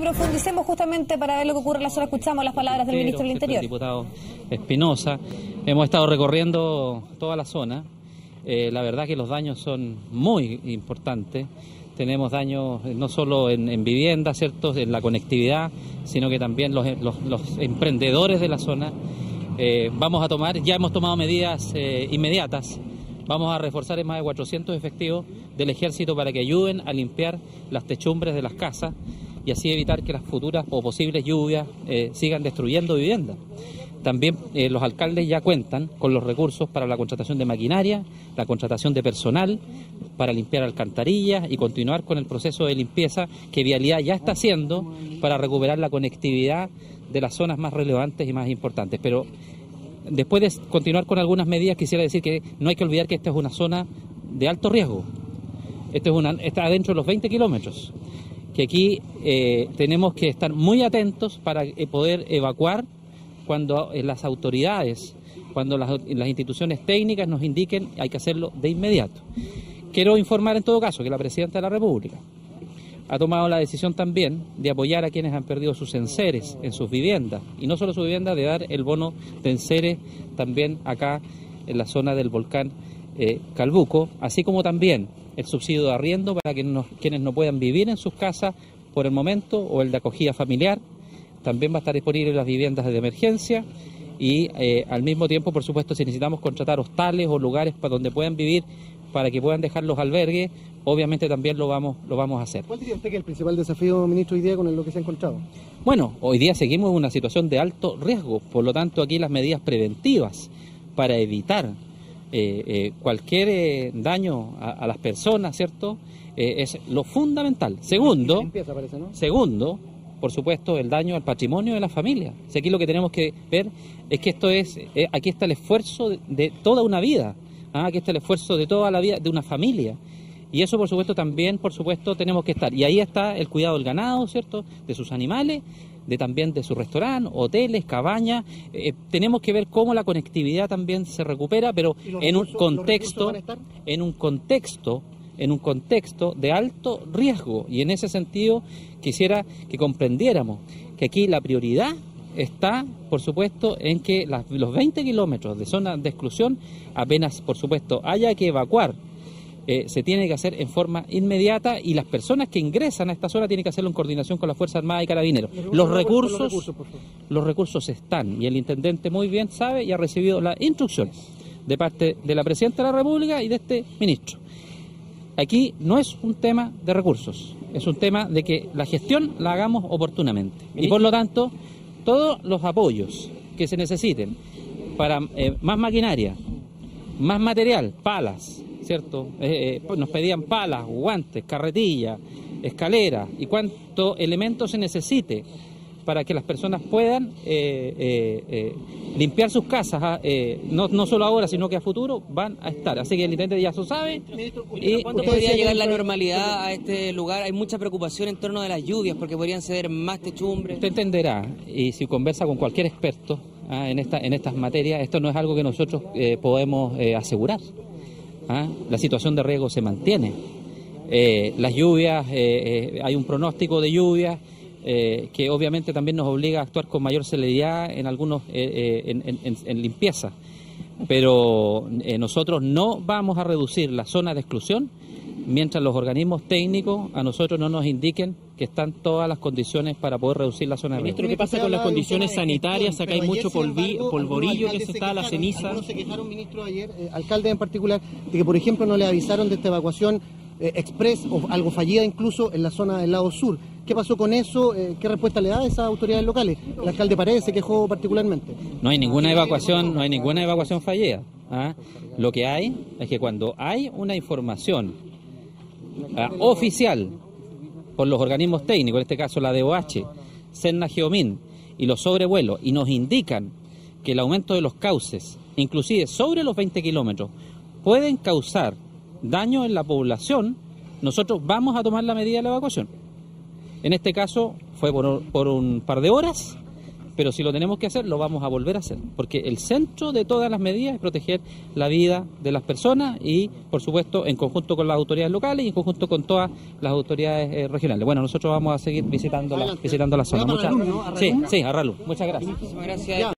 Profundicemos justamente para ver lo que ocurre en la zona. Escuchamos las palabras del ministro del Interior. diputado Espinosa. Hemos estado recorriendo toda la zona. Eh, la verdad que los daños son muy importantes. Tenemos daños eh, no solo en, vivienda, ¿cierto? en la conectividad, sino que también los, emprendedores de la zona. Eh, vamos a tomar, ya hemos tomado medidas inmediatas. Vamos a reforzar en más de 400 efectivos del ejército para que ayuden a limpiar las techumbres de las casas y así evitar que las futuras o posibles lluvias eh, sigan destruyendo viviendas. También eh, los alcaldes ya cuentan con los recursos para la contratación de maquinaria, la contratación de personal, para limpiar alcantarillas y continuar con el proceso de limpieza que Vialidad ya está haciendo para recuperar la conectividad de las zonas más relevantes y más importantes. Pero después de continuar con algunas medidas, quisiera decir que no hay que olvidar que esta es una zona de alto riesgo. Esta es una, está dentro de los 20 kilómetros que aquí eh, tenemos que estar muy atentos para eh, poder evacuar cuando eh, las autoridades, cuando las, instituciones técnicas nos indiquen hay que hacerlo de inmediato. Quiero informar en todo caso que la Presidenta de la República ha tomado la decisión también de apoyar a quienes han perdido sus enseres en sus viviendas, y no solo sus viviendas, de dar el bono de enseres también acá en la zona del volcán Calbuco, así como también el subsidio de arriendo para que quienes no puedan vivir en sus casas por el momento o el de acogida familiar. También va a estar disponible las viviendas de emergencia y eh, al mismo tiempo, por supuesto, si necesitamos contratar hostales o lugares para donde puedan vivir para que puedan dejar los albergues, obviamente también lo vamos, lo vamos a hacer. ¿Cuál diría usted que es el principal desafío, ministro, hoy día con lo que se ha encontrado? Bueno, hoy día seguimos en una situación de alto riesgo, por lo tanto aquí las medidas preventivas para evitar eh, eh, cualquier eh, daño a, las personas, ¿cierto? es lo fundamental. Segundo, segundo, por supuesto, el daño al patrimonio de la familia. Si aquí lo que tenemos que ver es que esto es, aquí está el esfuerzo de, toda una vida, ¿ah? aquí está el esfuerzo de toda la vida de una familia. Y eso, por supuesto, también, por supuesto, tenemos que estar. Y ahí está el cuidado del ganado, ¿cierto? De sus animales de también de su restaurante, hoteles, cabañas. Eh, tenemos que ver cómo la conectividad también se recupera, pero en un contexto, en un contexto, en un contexto de alto riesgo. Y en ese sentido quisiera que comprendiéramos que aquí la prioridad está, por supuesto, en que los 20 kilómetros de zona de exclusión apenas, por supuesto, haya que evacuar eh, se tiene que hacer en forma inmediata y las personas que ingresan a esta zona tienen que hacerlo en coordinación con la Fuerza Armada y Carabineros. Los recursos, los recursos, están y el intendente muy bien sabe y ha recibido la instrucción de parte de la Presidenta de la República y de este ministro. Aquí no es un tema de recursos, es un tema de que la gestión la hagamos oportunamente. Y por lo tanto, todos los apoyos que se necesiten para eh, más maquinaria, más material, palas, ¿cierto? Eh, eh, pues nos pedían palas, guantes, carretillas, escaleras y cuánto elemento se necesite para que las personas puedan eh, limpiar sus casas, ah, no, no solo ahora, sino que a futuro van a estar. Así que el intendente ya lo sabe. y ¿Cuándo podría llegar la normalidad a este lugar? Hay mucha preocupación en torno de las lluvias, porque podrían ceder más techumbres. Usted entenderá, y si conversa con cualquier experto ah, en, esta, en estas materias, esto no es algo que nosotros podemos asegurar. ¿Ah? la situación de riesgo se mantiene. Eh, las lluvias, eh, eh, hay un pronóstico de lluvias que obviamente también nos obliga a actuar con mayor celeridad en algunos en, limpieza. Pero nosotros no vamos a reducir la zona de exclusión mientras los organismos técnicos a nosotros no nos indiquen que están todas las condiciones para poder reducir la zona de riesgo. ¿qué pasa con las condiciones sanitarias? Acá hay mucho polvorillo que se está, la ceniza. se quejaron, ministro, ayer, eh, alcalde en particular, de que, por ejemplo, no le avisaron de esta evacuación eh, express o algo fallida incluso en la zona del lado sur. ¿Qué pasó con eso? Eh, ¿Qué respuesta le da a esas autoridades locales? El alcalde Paredes se quejó particularmente. No hay ninguna evacuación, no hay ninguna evacuación fallida. ¿ah? Lo que hay es que cuando hay una información ah, oficial por los organismos técnicos, en este caso la DOH, Senna Geomin y los sobrevuelos, y nos indican que el aumento de los cauces, inclusive sobre los 20 kilómetros, pueden causar daño en la población, nosotros vamos a tomar la medida de la evacuación. En este caso fue por un par de horas, pero si lo tenemos que hacer, lo vamos a volver a hacer, porque el centro de todas las medidas es proteger la vida de las personas y, por supuesto, en conjunto con las autoridades locales y en conjunto con todas las autoridades eh, regionales. Bueno, nosotros vamos a seguir visitando la, visitando la zona. Muchas- sí, sí, a Ralú. Muchas gracias. Muchísimas gracias.